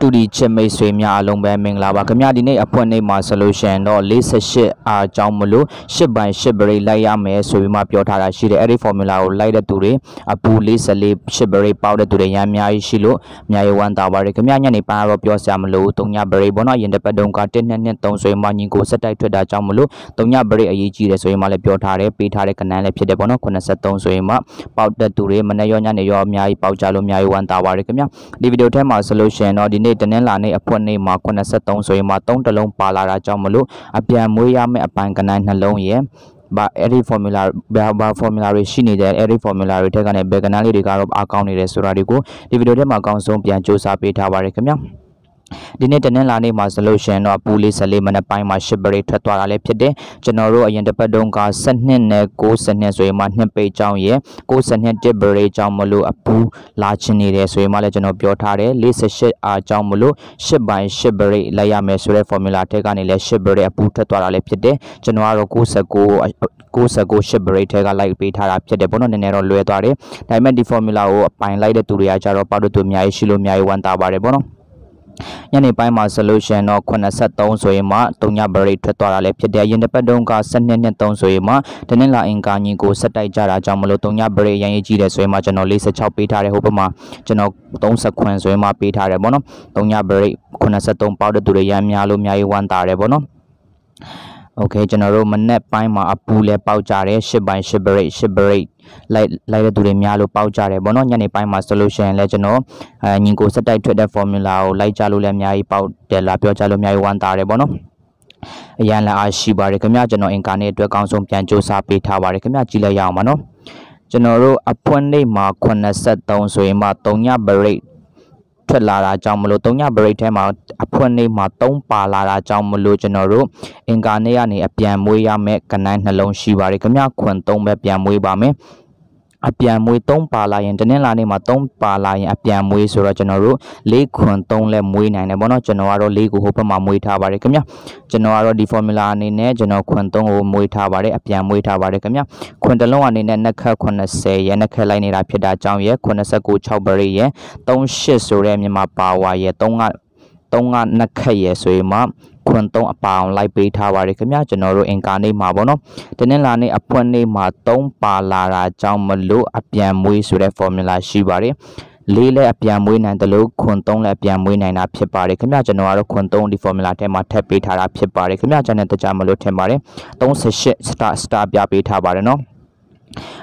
တူဒီချစ်မိတ်ဆွေများအလုံးပဲမင်္ဂလာပါခင်ဗျာဒီနေ့အဖွင့်နေ့မှာဆိုလို့ရှိရင်တော့48အားအကြောင်းမလို့10ပိုင်း10ဘရိတ်လိုက်ရမယ်ဆိုပြီးမှပြောထားတာရှိတယ်အဲ့ဒီ formula ကိုလိုက်တဲ့သူတွေအပူ44 10ဘရိတ်ပေါက်တဲ့သူတွေရမ်းအများကြီးရှိလို့အများကြီးဝမ်းသာပါတယ်ခင်ဗျာညနေပိုင်းတော့ပြောစရာမလို3ညဘရိတ်ပေါ့နော်ရင်တစ်ပတ်တုန်းက1နှစ်နှစ်3ဆိုရင်မှညီကိုစက်တိုက်ထွက်တာကြောင့်မလို့3ညဘရိတ်အရေးကြီးတယ်ဆိုရင်မှလည်းပြောထားတယ်ပေးထားတဲ့ကဏ္ဍလည်းဖြစ်တယ်ပေါ့နော်83ဆိုရင်မှပေါက်တဲ့သူတွေမနေ့ရောညနေရောအများကြီးပေါက်ကြလို့အများကြီးဝမ်းသာပါတယ်ခင်ဗျာဒီဗီဒီယိုထဲမှာဆိုလို့ရှိရင်တော့ဒီနေ့တနင်္လာနေ့အဖွင့်နေ့မှာ83ဆိုရင်မှ3တလုံးပါလာတာကြောင့်မလို့အပြန်မွေးရမယ့်အပိုင်ကနိုင်နှလုံးရဲ့ဘာအဲ့ဒီ formula ဘာဘာ formula တွေရှိနေတယ်အဲ့ဒီ formula တွေထက်ကနေဘယ်ကဏ္ဍလေးတွေကတော့အကောင်းနေတယ်ဆိုတာတွေကိုဒီဗီဒီယိုထဲမှာအကောင်းဆုံးပြန်စူးစမ်းပေးထားပါတယ်ခင်ဗျာ ဒီနေ့တနင်္လာနေ့မှာဆိုလို့ရှိရင်တော့ပူလေး14မိနစ်ပိုင်းမှာရှစ်ပရိတ်ထွက်သွားတာလည်းဖြစ်တယ်ကျွန်တော်တို့အရင်တစ်ပတ်တုန်းက12နဲ့90ဆိုရင်မှနှစ်ပိတ်ကြောင်းရဲ့90တစ်ပရိတ်ကြောင်းမလို့အပူလာချင်နေတယ်ဆိုရင်မှလည်းကျွန်တော်ပြောထားတယ်48အားကြောင်းမလို့10ပိုင်း10ပရိတ်လိုက်ရမယ်ဆိုတဲ့ formula ထက်ကနေလည်း10ပရိတ်အပူထွက်သွားတာလည်းဖြစ်တယ်ကျွန်တော်ကတော့99 69 ship rate ထဲကလိုက်ပေးထားတာဖြစ်တယ်ပေါ့နော်နည်းနည်းတော့လွဲသွားတယ်ဒါပေမဲ့ဒီ formula ကိုအပိုင်လိုက်တဲ့သူတွေကကြတော့ပေါက်တဲ့သူအများကြီးရှိလို့အများကြီးဝမ်းသာပါတယ်ပေါ့နော် ညနေပိုင်းမှာ solution တော့83ဆိုရင်မှ3ည break ထွက်သွားတာလည်းဖြစ်တယ်ရင်တစ်ပတ်တုန်းက12နှစ်3ဆိုရင်မှတနင်္လာအင်္ဂါညီကိုဆက်တိုက်ကြတာကြောင့်မလို့3ည break ရန်ရေးကြီးတယ်ဆိုရင်မှကျွန်တော်46ပေးထားတယ်ဟိုဘက်မှာကျွန်တော်30ခွန်ဆိုရင်မှပေးထားတယ်ပေါ့နော်3ည break 83ပေါက်တဲ့သူတွေရမ်းများလို့အများကြီးဝမ်းသာတယ်ပေါ့နော် โอเคကျွန်တော်တို့မနေ့ပိုင်းမှာအပူလဲပေါက်ကြတယ်10ပိုင်း10 break 10 break လိုက်လိုက်တဲ့သူတွေများလို့ပေါက်ကြတယ်ဗောနော်ညနေပိုင်းမှာဆိုလို့ရှိရင်လည်းကျွန်တော်အဲညီကိုစက်တိုက်ထွက်တဲ့ formula ကိုလိုက်ကြလို့လည်းအများကြီးပေါက်တယ်လားပြောကြလို့အများကြီးဝမ်းသာတယ်ဗောနော်အရန်လည်းအားရှိပါတယ်ခင်ဗျကျွန်တော်အင်ကာနဲ့အတွက်ကောင်းဆုံးပြန်စူးစမ်းပေးထားပါတယ်ခင်ဗျကြည့်လိုက်ရအောင်ပါနော်ကျွန်တော်တို့အဖွင့်နေ့မှာ83ဆိုရင်မှ3ည break ထွက်လာတာကြောင့်မလို့3ည break ထဲမှာအဖွင့်နေ့မှာ3ပါလာတာကြောင့်မလို့ကျွန်တော်တို့အင်ကာနေ့ကနေအပြန်မွေးရမယ့်ကနိုင်းနှလုံးရှိပါတယ်ခင်ဗျခွန်3ပဲပြန်မွေးပါမယ် အပြန်မွေး3ပါလာရင်တနင်္လာနေ့မှာ3ပါလာရင်အပြန်မွေးဆိုတော့ကျွန်တော်တို့၄ခွန်3လဲမွေးနိုင်တယ်ပေါ့နော်ကျွန်တော်ကတော့၄ကိုဟိုဘက်မှာမွေးထားပါတယ်ခင်ဗျကျွန်တော်ကတော့ဒီ formula အနေနဲ့ကျွန်တော်ခွန်3ကိုမွေးထားပါတယ်အပြန်မွေးထားပါတယ်ခင်ဗျခွန်တစ်လုံးအနေနဲ့နှက်ခတ်80ရဲ့နှက်ခတ်လိုက်နေတာဖြစ်တာကြောင့်ရဲ့89 6ဘရိရဲ့38ဆိုတဲ့မြန်မာပါဝါရဲ့3က3ကနှက်ခတ်ရဲ့ဆိုရင်မှ ခွန်3အပါအောင်လိုက်ပေးထားပါတယ်ခင်ဗျာကျွန်တော်တို့အင်ကာနေ့မှာပေါ့နော်တနင်္လာနေ့အဖွင့်နေ့မှာ3ပါလာတာကြောင့်မလို့အပြန်မွေးဆိုတဲ့ formula ရှိပါတယ်လေးလည်းအပြန်မွေးနိုင်တယ်လို့ခွန်3လည်းအပြန်မွေးနိုင်တာဖြစ်ပါတယ်ခင်ဗျာကျွန်တော်ကတော့ခွန်3ဒီ formula ထဲမှာထပ်ပေးထားတာဖြစ်ပါတယ်ခင်ဗျာကျွန်တော်တကြမလို့ထင်ပါတယ်38 star star ပြပေးထားပါတယ်နော်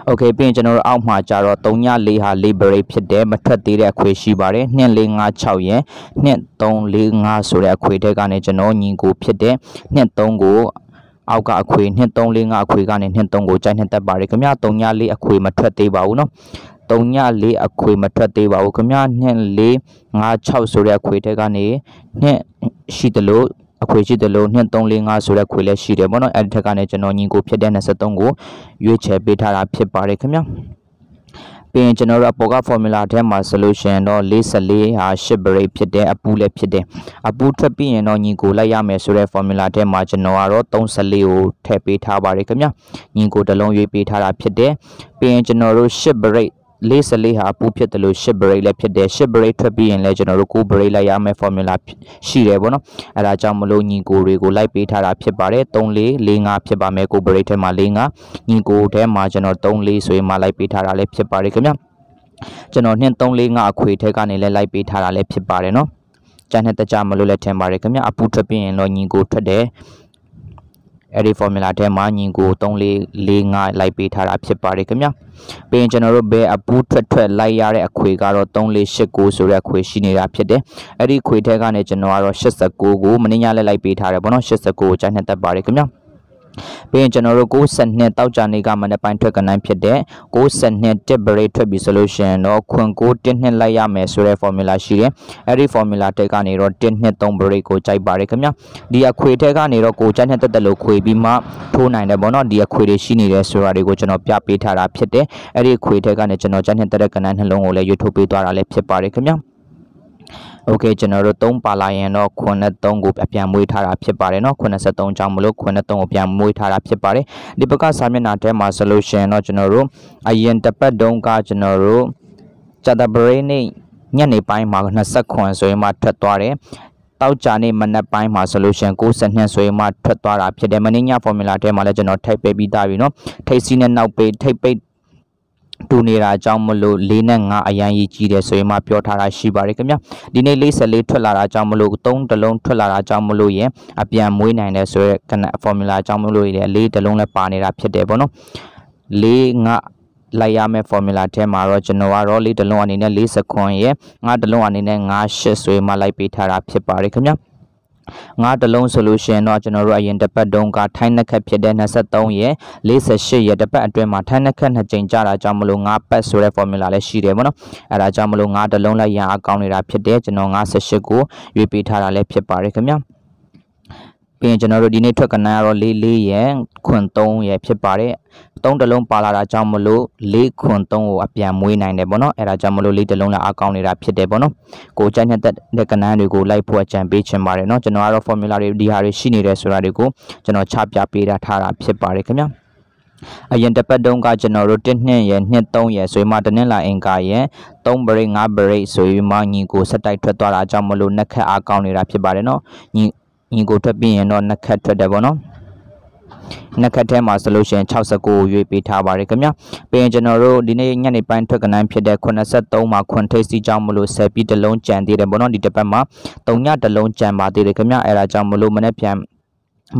โอเคပြီးရင်ကျွန်တော်တို့အောက်မှာကြတော့3ည4ဟာ liberate ဖြစ်တယ်မထွက်သေးတဲ့အခွေရှိပါတယ်2 4 5 6ရဲ့2 3 4 5ဆိုတဲ့အခွေထဲကနေကျွန်တော်ညီကိုဖြစ်တယ်2 3ကိုအောက်ကအခွေ2 3 4 5အခွေကနေ2 3ကိုကြိုက်နှစ်တက်ပါတယ်ခင်ဗျာ3ည4အခွေမထွက်သေးပါဘူးเนาะ3ည4အခွေမထွက်သေးပါဘူးခင်ဗျာ2 4 5 6ဆိုတဲ့အခွေထဲကနေ2ရှိတယ်လို့ အခွေရှိတယ်လို့2 3 4 5ဆိုတဲ့ခွေလည်းရှိတယ်ပေါ့နော်အဲ့ဒီထက်ကနေကျွန်တော်ညီကိုဖြစ်တဲ့23ကိုရွေးချယ်ပေးထားတာဖြစ်ပါတယ်ခင်ဗျာပြီးရင်ကျွန်တော်တို့အပေါ်က formula ထဲမှာ solution တော့44ဟာ10 break ဖြစ်တယ်အပူလည်းဖြစ်တယ်အပူထွက်ပြီးရင်တော့ညီကိုလိုက်ရမယ်ဆိုတဲ့ formula ထဲမှာကျွန်တော်ကတော့34ကိုထည့်ပေးထားပါတယ်ခင်ဗျညီကိုတစ်လုံးရွေးပေးထားတာဖြစ်တယ်ပြီးရင်ကျွန်တော်တို့10 break လေးစလေးဟာပူဖြစ်တယ်လို့10 break လည်းဖြစ်တယ်10 break ထွက်ပြီးရင်လည်းကျွန်တော်တို့9 break လိုက်ရမယ့် formula ရှိတယ်ပေါ့နော်အဲဒါကြောင့်မလို့ညီကိုတွေကိုလိုက်ပေးထားတာဖြစ်ပါတယ်3 4 4 5ဖြစ်ပါမယ်9 break ထဲမှာ4 5ညီကိုထဲမှာကျွန်တော်3 4ဆိုရင်မှလိုက်ပေးထားတာလည်းဖြစ်ပါတယ်ခင်ဗျကျွန်တော်2 3 4 5အခွေထဲကနေလည်းလိုက်ပေးထားတာလည်းဖြစ်ပါတယ်နော်ကျန်တဲ့တကြမလို့လည်းထင်ပါတယ်ခင်ဗျအပူထွက်ပြီးရင်တော့ညီကိုထွက်တယ် အဲ့ဒီ formula ထဲမှာညီကို3445လိုက်ပေးထားတာဖြစ်ပါတယ်ခင်ဗျာပြီးရင်ကျွန်တော်တို့ဘယ်အပူးထွက်ထွက်လိုက်ရတဲ့အခွေကတော့3489ဆိုတဲ့အခွေရှိနေတာဖြစ်တယ်အဲ့ဒီခွေထဲကနေကျွန်တော်ကတော့89ကိုမင်းညလည်းလိုက်ပေးထားတယ်ဗောနော်89ကိုကျန်နှစ်သက်ပါတယ်ခင်ဗျာ ပြီးရင်ကျွန်တော်တို့62တောက်ကြနေကမနေ့ပိုင်းထွက်ကနိုင်ဖြစ်တဲ့62တစ်ဘရိတ်ထွက်ပြီဆိုလို့ရှိရင်တော့ခွန်ကို1နှစ်လိုက်ရမယ်ဆိုတဲ့ formula ရှိတယ်အဲ့ဒီ formula တက်ကနေတော့1နှစ်3ဘရိတ်ကိုကြိုက်ပါတယ်ခင်ဗျဒီအခွေထဲကနေတော့ကိုကြိုက်တဲ့တက်တက်လို့ခွေပြီးမှထိုးနိုင်တယ်ပေါ့နော်ဒီအခွေတွေရှိနေတယ်ဆိုတာတွေကိုကျွန်တော်ပြပေးထားတာဖြစ်တယ်အဲ့ဒီအခွေထဲကနေကျွန်တော်ကြိုက်တဲ့တက်တဲ့ကဏ္ဍနှလုံးကိုလည်းရွေးထုတ်ပေးသွားတာလည်းဖြစ်ပါတယ်ခင်ဗျ โอเคကျွန်တော်တို့3ပါလာရင်တော့ခွန်းနဲ့3ကိုအပြန်မွေးထားတာဖြစ်ပါတယ်เนาะ83ကြောင့်မလို့ခွန်းနဲ့3ကိုပြန်မွေးထားတာဖြစ်ပါတယ်ဒီဘက်ကစာမျက်နှာထဲမှာဆိုလို့ရှိရင်တော့ကျွန်တော်တို့အရင်တစ်ပတ်တုန်းကကျွန်တော်တို့ဂျာတာဘရိနေ ညနေပိုင်းမှာ20ခွန်ဆိုရင်မှထွက်သွားတယ်တောက်ကြနေမနက်ပိုင်းမှာဆိုလို့ရှင်62ဆိုရင်မှထွက်သွားတာဖြစ်တယ်မင်းညဖော်မူလာထဲမှာလည်းကျွန်တော်ထိုက်ပေးပြီးသားပြီเนาะထိတ်စီးနဲ့နောက်ပေးထိတ်ပိတ် တူနေတာအကြောင်းမလို့၄နဲ့၅အရန်ကြီးကြီးတယ်ဆိုရင်မှပြောထားတာရှိပါတယ်ခင်ဗျဒီနေ့44ထွက်လာတာအကြောင်းမလို့3တလုံးထွက်လာတာအကြောင်းမလို့ရင်အပြန်မွေးနိုင်တယ်ဆိုရဲကနဖော်မူလာအကြောင်းမလို့ရလေ၄တလုံးလည်းပါနေတာဖြစ်တယ်ပေါ့နော်၄၅လိုက်ရမယ့် formula ထဲမှာတော့ကျွန်တော်ကတော့လေးတလုံးအနေနဲ့40ခွန်ရဲ့ငါးတလုံးအနေနဲ့58ဆိုရင်မှလိုက်ပေးထားတာဖြစ်ပါတယ်ခင်ဗျာ ငါးတလုံးဆိုလို့ရှိရင်တော့ကျွန်တော်တို့အရင်တစ်ပတ်တုန်းကထိုင်းနှက်ခက်ဖြစ်တဲ့23ရဲ့48ရဲ့တစ်ပတ်အတွင်းမှာထိုင်းနှက်ခက်နှစ်ကြိမ်ကြာတာကြောင့်မလို့ငါးပတ်ဆိုတဲ့ formula လည်းရှိတယ်ပေါ့နော်အဲဒါကြောင့်မလို့ငါးတလုံးလိုက်ရန်အကောင်းနေတာဖြစ်တယ်ကျွန်တော်58ကိုရွေးပေးထားတာလည်းဖြစ်ပါတယ်ခင်ဗျာ ပြီးရင်ကျွန်တော်တို့ဒီနေ့ထွက်ကနန်းကတော့၄၄ရယ်ခွန်3ရယ်ဖြစ်ပါတယ်3တလုံးပါလာတာကြောင့်မလို့၄ခွန်3ကိုအပြန်မွေးနိုင်တယ်ပေါ့နော်အဲ့ဒါကြောင့်မလို့၄တလုံးလာအကောင့်နေတာဖြစ်တယ်ပေါ့နော်ကိုကြိုက်တဲ့ကနန်းတွေကိုလိုက်ဖို့အကြံပေးချင်ပါတယ်နော်ကျွန်တော်ကတော့ formula တွေဒီဟာတွေရှိနေတယ်ဆိုတာတွေကိုကျွန်တော်ချပြပေးထားတာဖြစ်ပါတယ်ခင်ဗျာအရင်တစ်ပတ်တုန်းကကျွန်တော်တို့1နှစ်ရယ်2 3ရယ်ဆိုပြီးမှတနင်္လာအင်္ဂါရယ်3 break 5 break ဆိုပြီးမှညီကိုဆက်တိုက်ထွက်သွားတာအကြောင်းမလို့နှက်ခတ်အားကောင်းနေတာဖြစ်ပါတယ်နော်ညီาะညီညီကိုထွက်ပြီးရင်တော့နှက်ခတ်ထွက်တယ်ပေါ့နော်နှစ်ခတ်ထဲမှာဆိုလို့ရှိရင်69ရွေးပေးထားပါတယ်ခင်ဗျာပြီးရင်ကျွန်တော်တို့ဒီနေ့ညနေပိုင်းထွက်ကနန်းဖြစ်တဲ့83မှာခွန်ထိပ်စီကြောင့်မလို့10ပြီးတလုံးကြံသေးတယ်ပေါ့နော်ဒီတစ်ပတ်မှာ3ညတလုံးကြံပါသေးတယ်ခင်ဗျာအဲဒါကြောင့်မလို့မနေ့ပြန်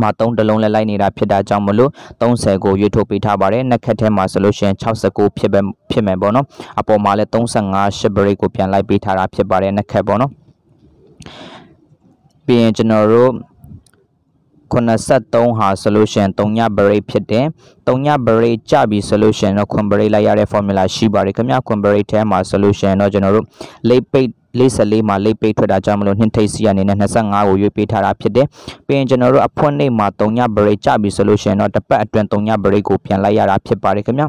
မှာ3တလုံးလဲလိုက်နေတာဖြစ်တာကြောင့်မလို့30ကိုရွေးထုတ်ပေးထားပါတယ်နှစ်ခက်ထဲမှာဆိုလို့ရှိရင်69ဖြစ်ပဲဖြစ်မယ်ပေါ့နော်အပေါ်မှာလဲ35 ship break ကိုပြန်လိုက်ပေးထားတာဖြစ်ပါတယ်နှစ်ခက်ပေါ့နော် ပြီးရင်ကျွန်တော်တို့83ဟာဆိုလို့ရှိရင်3ည break ဖြစ်တယ်3ည break ကြပြီဆိုလို့ရှိရင်တော့ခွန် break လိုက်ရတဲ့ formula ရှိပါတယ်ခင်ဗျခွန် break ထဲမှာဆိုလို့ရှိရင်တော့ကျွန်တော်တို့ late page 44မှာလိပ်ပိတ်ထွက်တာကြောင့်မလို့နှစ်ထိပ်စီအနေနဲ့25ကိုရွေးပေးထားတာဖြစ်တယ်။ပြီးရင်ကျွန်တော်တို့အဖွင့်နေ့မှာ3ည break ကြပြီဆိုလို့ရှိရင်တော့တစ်ပတ်အတွင်း3ည break ကိုပြန်လိုက်ရတာဖြစ်ပါတယ်ခင်ဗျ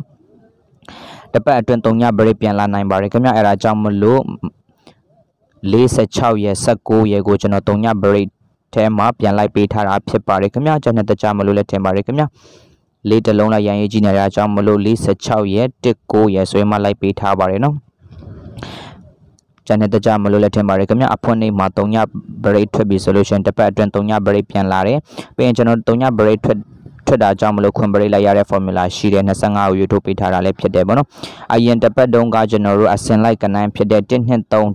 ။တစ်ပတ်အတွင်း3ည break ပြန်လာနိုင်ပါတယ်ခင်ဗျ။အဲဒါကြောင့်မလို့ 46ရဲ့19ရဲ့ကိုကျွန်တော်3ည break ထဲမှာပြန်လိုက်ပေးထားတာဖြစ်ပါတယ်ခင်ဗျကျွန်တော်တကြမလို့လည်းထင်ပါတယ်ခင်ဗျလေးတလုံးလိုက်ရန်ရေးကြည့်နေတဲ့အကြောင်းမလို့46ရဲ့19ရဲ့ဆွဲမလိုက်ပေးထားပါတယ်နော်ကျန်တဲ့တကြမလို့လည်းထင်ပါတယ်ခင်ဗျအဖွင့်နေမှာ3ည break ထွက်ပြီဆိုလို့ရှိရင်တစ်ပတ်အတွင်း3ည break ပြန်လာတယ်ပြီးရင်ကျွန်တော်3ည break ထွက် ထွက်တာကြောင့်မလို့ခွန်ပရိတ်လိုက်ရတဲ့ formula ရှိတယ်25ကိုရွေးထုတ်ပေးထားတာလည်းဖြစ်တယ်ပေါ့နော်အရင်တစ်ပတ်တုန်းကကျွန်တော်တို့အစင်လိုက်ကနန်းဖြစ်တဲ့1 2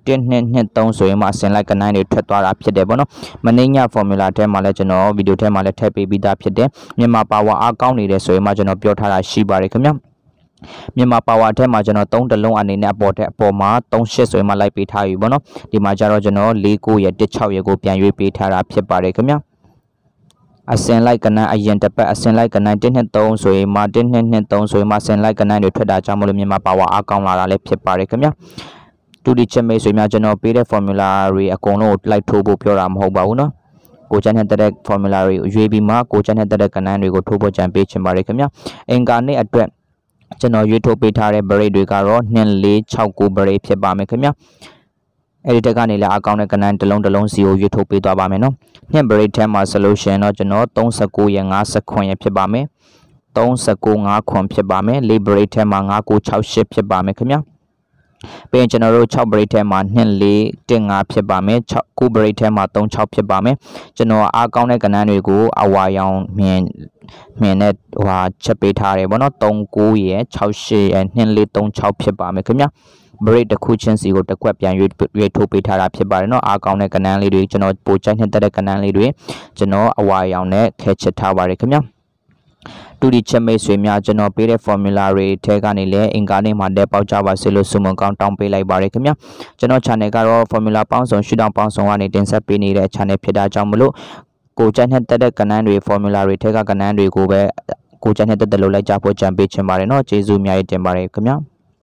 3 1 2 2 3ဆိုရင်မှအစင်လိုက်ကနန်းတွေထွက်သွားတာဖြစ်တယ်ပေါ့နော်မနေ့ည formula ထဲမှာလည်းကျွန်တော်ဗီဒီယိုထဲမှာလည်းထည့်ပေးပြီးသားဖြစ်တယ်မြန်မာ power အားကောင်းနေတယ်ဆိုရင်မှကျွန်တော်ပြောထားတာရှိပါတယ်ခင်ဗျမြန်မာပါဝါထဲမှာကျွန်တော်3တလုံးအနေနဲ့အပေါ်တဲ့အပေါ်မှာ38ဆိုရင်မှလိုက်ပေးထားပြီပေါ့နော်ဒီမှာကျတော့ကျွန်တော်4 9ရဲ့16ရဲ့ကိုပြန်ရွေးပေးထားတာဖြစ်ပါတယ်ခင်ဗျာ အစင်လိုက်ကနန်းအရင်တစ်ပတ်အစင်လိုက် ကနန်း1နှစ်3ဆိုရင်မှ1နှစ်နှစ်3ဆိုရင်မှအစင်လိုက်ကနန်းတွေထွက်တာကြောင့်မလို့မြန်မာပါဝါအားကောင်းလာတာလည်းဖြစ်ပါတယ်ခင်ဗျာတူဒီချက်မိတ်ဆွေများကျွန်တော်ပေးတဲ့ formula တွေအကုန်လုံးကိုလိုက်ထိုးဖို့ပြောတာမဟုတ်ပါဘူးเนาะကိုချန်နဲ့တက်တဲ့ formula တွေရွေးပြီးမှကိုချန်နဲ့တက်တဲ့ကဏ္ဍတွေကိုထိုးဖို့ကြံပေးချင်ပါတယ်ခင်ဗျာအင်္ဂါနေ့အတွက်ကျွန်တော်ရွေးထုတ်ပေးထားတဲ့ break တွေကတော့2469 break ဖြစ်ပါမယ်ခင်ဗျာ အဲ့ဒီတက်ကနေလည်းအကောင့်နဲ့ကနန်းတစ်လုံးတစ်လုံးစီကိုရွေးထုတ်ပေးသွားပါမယ်နော်နှစ် break ထဲမှာဆိုလို့ရှိရင်တော့ကျွန်တော်39ရဲ့50ခွန်ရဖြစ်ပါမယ်39 5ခွန်ဖြစ်ပါမယ်၄ break ထဲမှာ5968ဖြစ်ပါမယ်ခင်ဗျာပြီးရင်ကျွန်တော်တို့6 break ထဲမှာ2 4 1 5ဖြစ်ပါမယ်6 9 break ထဲမှာ3 6ဖြစ်ပါမယ်ကျွန်တော်အားကောင်းတဲ့ကဏ္ဍတွေကိုအဝါရောင်မြင်မြင်နဲ့ဟိုဟာချက်ပေးထားတယ်ဗောနော်3 9ရဲ့6 8ရဲ့2 4 3 6ဖြစ်ပါမယ်ခင်ဗျာ break တစ်ခုချင်းစီကိုတစ်ခွက်ပြန်ရွေးရွေးထိုးပေးထားတာဖြစ်ပါတယ်เนาะအားကောင်းတဲ့ကဏ္ဍလေးတွေကျွန်တော်ပိုချိုက်နှစ်တဲ့ကဏ္ဍလေးတွေကျွန်တော်အဝါရောင်နဲ့ခဲချစ်ထားပါတယ်ခင်ဗျာတူဒီချက်မိတ်ဆွေများကျွန်တော်ပေးတဲ့ formula တွေထဲကနေလည်းအင်္ဂါနေ့မှာတက်ပေါက်ကြပါစေလို့ဆုမွန်ကောင်းတောင်းပေးလိုက်ပါရခင်ဗျာကျွန်တော် channel ကတော့ formula ပေါင်းစုံရှုထောင့်ပေါင်းစုံကနေတင်ဆက်ပေးနေတဲ့ channel ဖြစ်တာကြောင့်မလို့ကိုကြိုက်တဲ့တက်တဲ့ကဏ္ဍတွေ formula တွေထဲကကဏ္ဍတွေကိုပဲကိုကြိုက်တဲ့တက်တက်လို့လိုက်ကြဖို့ကြံပေးချင်ပါတယ်เนาะကျေးဇူးအများကြီးတင်ပါတယ်ခင်ဗျာ